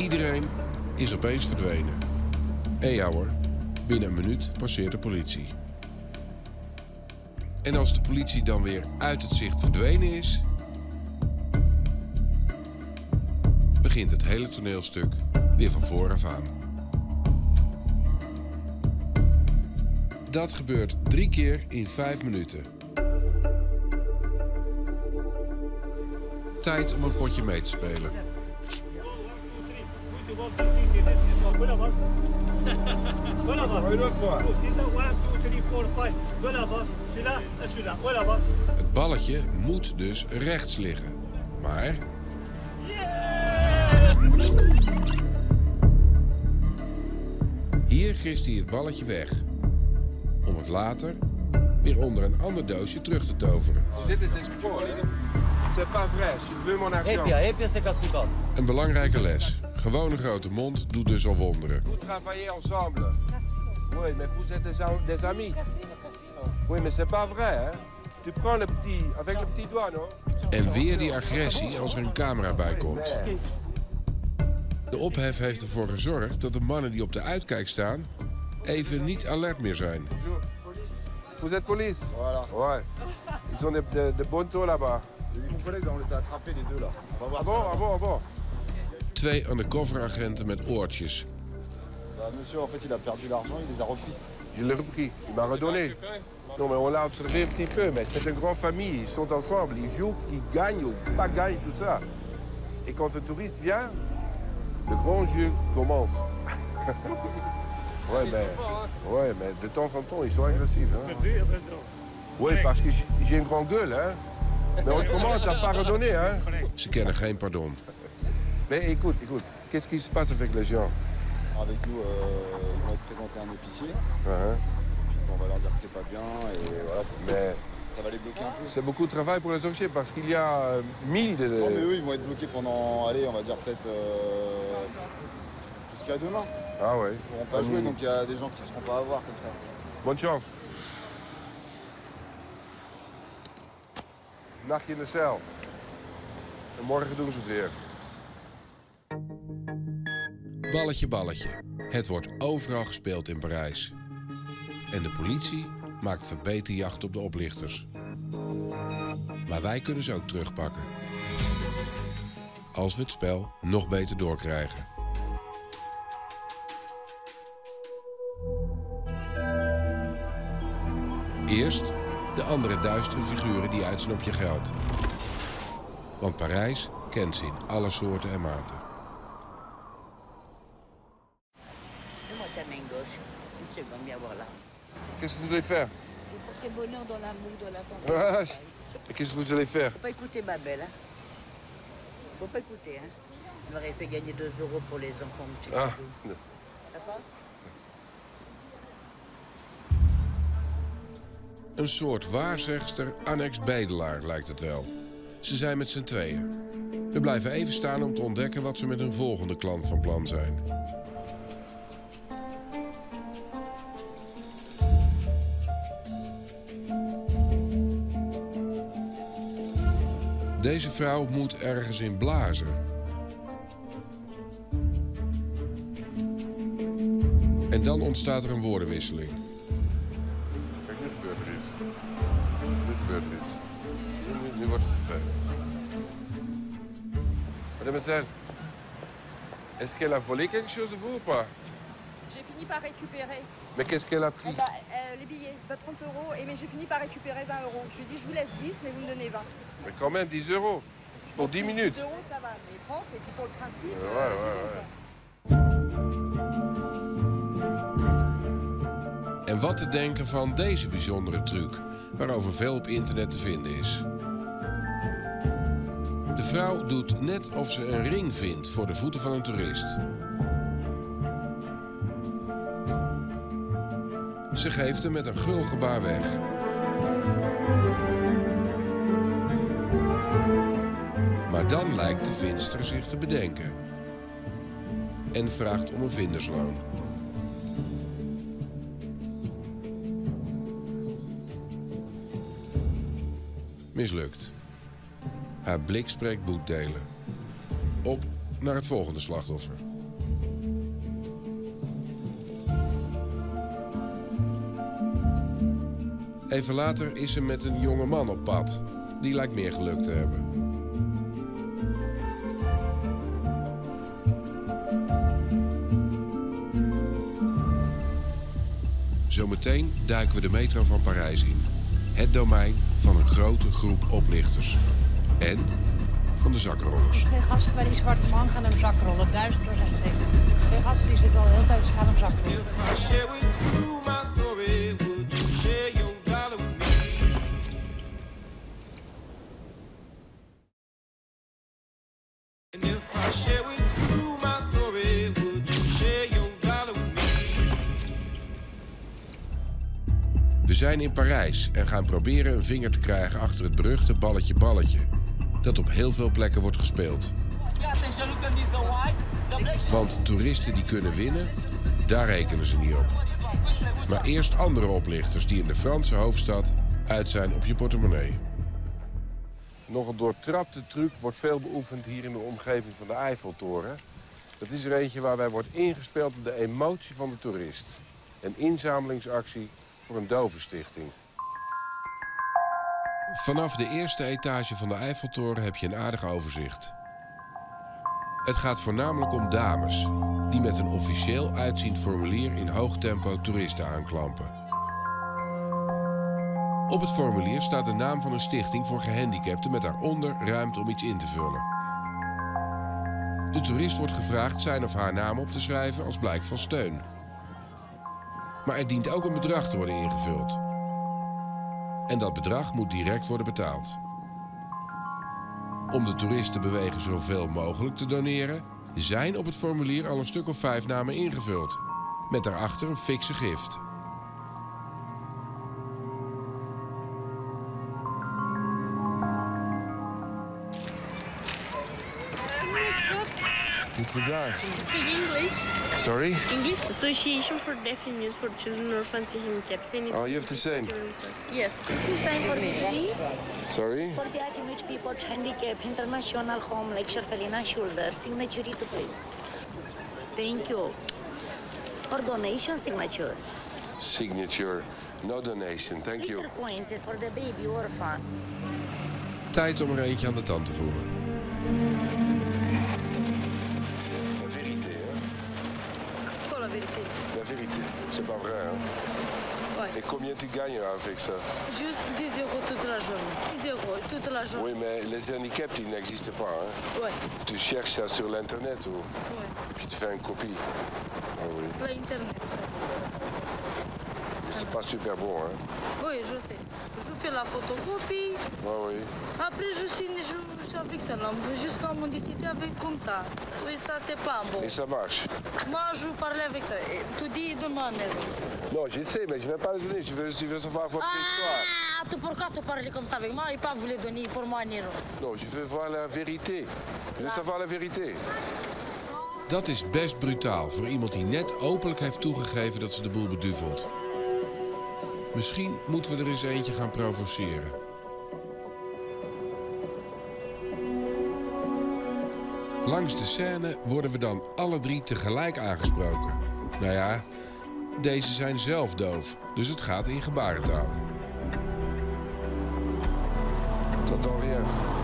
Iedereen is opeens verdwenen. En ja binnen een minuut passeert de politie. En als de politie dan weer uit het zicht verdwenen is, begint het hele toneelstuk weer van vooraf aan. Dat gebeurt drie keer in vijf minuten. Tijd om een potje mee te spelen. Het balletje moet dus rechts liggen. Maar hier grist hij het balletje weg. Om het later weer onder een ander doosje terug te toveren. Dit is export. C'est pas vrai. Je veux mon argent. Hepje, hepje se kastibat. Een belangrijke les. Gewoon een grote mond doet dus al wonderen. Vous travaillez ensemble. Oui, mais vous êtes des, am- des amis. Oui, mais c'est pas vrai, hein. Tu prends le petit, avec le petit doigt, non En weer die agressie als er een camera bij komt. De ophef heeft ervoor gezorgd dat de mannen die op de uitkijk staan... even niet alert meer zijn. Bonjour. Vous êtes police Voilà. Ouais. Ils ont des bons taux là-bas. Et mon collègue, là, on les a attrapés les deux là. On va voir Ah ça. bon, ah bon, ah bon. Twee undercoveragenten met oortjes. Bah, monsieur, en fait, il a perdu l'argent, il les a repris. Je l'ai repris. Il m'a redonné. Non, mais on l'a observé un petit peu, mais c'est une grande famille. Ils sont ensemble. Ils jouent, ils gagnent ou pas gagnent, tout ça. Et quand un touriste vient, le grand jeu commence. ouais, mais, ouais, mais de temps en temps, ils sont agressifs. Hein. Oui, parce que j'ai- une grande gueule. Hein. Mais autrement, tu n'as pas redonné. Hein. Ze kennen geen pardon. Mais écoute, écoute, qu'est-ce qui se passe avec les gens Avec nous, euh, ils vont être présentés à un officier. Hein, On va leur dire que c'est pas bien et voilà, Mais ça va les bloquer un peu. c'est beaucoup de travail pour les officiers parce qu'il y a euh, mille de... Non, mais eux, ils vont être bloqués pendant, allez, on va dire peut-être euh, jusqu'à demain. Ah ouais. Ils pourront pas Ah, jouer, donc il y a des gens qui ne seront pas à voir comme ça. Bonne chance. Nachtje in de cel. En morgen doen ze het weer. Balletje, balletje. Het wordt overal gespeeld in Parijs. En de politie maakt verbeten jacht op de oplichters. Maar wij kunnen ze ook terugpakken. Als we het spel nog beter doorkrijgen. Eerst de andere duistere figuren die uitzien je geld. Want Parijs kent ze in alle soorten en maten. Une seconde, viens voir là. Qu'est-ce que vous allez faire Pour tes bonheur dans l'amour, dans la santé. Ouais. Et Qu'est-ce que vous allez faire Faut pas écouter ma belle, hein. Faut pas écouter, hein. Je m'aurais fait gagner 2 euros pour les enfants de chez Ah. D'accord Een soort waarzegster annex bedelaar lijkt het wel. Ze zijn met z'n tweeën. We blijven even staan om te ontdekken wat ze met hun volgende klant van plan zijn. Deze vrouw moet ergens in blazen. En dan ontstaat er een woordenwisseling. Kijk, nu gebeurt er iets. Nu gebeurt er iets. Nu, nu, wordt het vervelend. Mademoiselle, est-ce qu'elle a volé quelque chose de vous ou pas J'ai fini par récupérer Mais qu'est-ce qu'elle a eh pris ben, euh, les billets, bah, 30 euros, et mais j'ai fini par récupérer 20 euros. Je lui ai dit, je vous laisse 10, mais vous me donnez 20. Mais quand même 10 euros. Pour 10 minutes. 10 euros, ça va, mais 30, et puis pour le principe, Ouais, euh, ouais, ouais. En wat te denken van deze bijzondere truc, waarover veel op internet te vinden is. De vrouw doet net of ze een ring vindt voor de voeten van een toerist. Ze geeft hem met een gul gebaar weg. Maar dan lijkt de vinster zich te bedenken. En vraagt om een vindersloon. Mislukt. Haar blik spreekt boetdelen. Op naar het volgende slachtoffer. Even later is ze met een jonge man op pad. Die lijkt meer geluk te hebben. Zometeen duiken we de metro van Parijs in. Het domein van een grote groep oplichters. En van de zakrollers. Twee gasten bij die zwarte man gaan hem zakrollen, duizend procent zeker. Twee gasten die zitten al de hele tijd, ze gaan hem zakrollen. Zijn in Parijs en gaan proberen een vinger te krijgen achter het beruchte balletje balletje. Dat op heel veel plekken wordt gespeeld. Want toeristen die kunnen winnen, daar rekenen ze niet op. Maar eerst andere oplichters die in de Franse hoofdstad uit zijn op je portemonnee. Nog een doortrapte truc wordt veel beoefend hier in de omgeving van de Eiffeltoren. Dat is er eentje waarbij wordt ingespeeld op de emotie van de toerist. Een inzamelingsactie voor een dovenstichting. Vanaf de eerste etage van de Eiffeltoren heb je een aardig overzicht. Het gaat voornamelijk om dames die met een officieel uitziend formulier in hoog tempo toeristen aanklampen. Op het formulier staat de naam van een stichting voor gehandicapten met daaronder ruimte om iets in te vullen. De toerist wordt gevraagd zijn of haar naam op te schrijven als blijk van steun. Maar er dient ook een bedrag te worden ingevuld. En dat bedrag moet direct worden betaald. Om de toerist te bewegen zoveel mogelijk te doneren, zijn op het formulier al een stuk of vijf namen ingevuld. Met daarachter een fikse gift. Goed gedaan. Speak English. Sorry? English. Association for Deaf and Mute for Children Orphans and Handicaps. Any- Oh, you have the same. Yes. Is this sign for me, please? Sorry? For the Atimich people, handicap, international home, lecture, Felina Shoulder, signature to please. Thank you. For donation signature. Signature. No donation, thank you. Coins is for the baby orphan. Tijd om er eentje aan de tand te voelen. C'est pas vrai, hein? Ouais. Et combien tu gagnes avec ça? Juste 10 euros toute la journée. 10 euros toute la journée. Oui, mais les handicaps, ils n'existent pas, hein? Ouais, Tu cherches ça sur l'internet ou... ouais. Et puis tu fais une copie. Ah oui. L'internet. C'est pas super bon, hein? Oui, je sais. Je fais la photocopie. Ah oui. Après, je signe, je, je suis avec ça. Jusqu'à mon décider avec comme ça. Oui, ça, c'est pas bon. Et ça marche? Moi, je parlais avec toi. Et Tu dis, euro. Non, je sais, mais je ne vais pas le donner. Je veux, je veux savoir votre histoire. Ah, tu, pourquoi tu parles comme ça avec moi et pas vous le donner pour moi un euro Non, je veux voir la vérité. Je veux savoir la vérité. Dat is best brutaal voor iemand die net openlijk heeft toegegeven dat ze de boel beduvelt. Misschien moeten we er eens eentje gaan provoceren. Langs de scène worden we dan alle drie tegelijk aangesproken. Nou ja, deze zijn zelf doof, dus het gaat in gebarentaal. T'entends rien.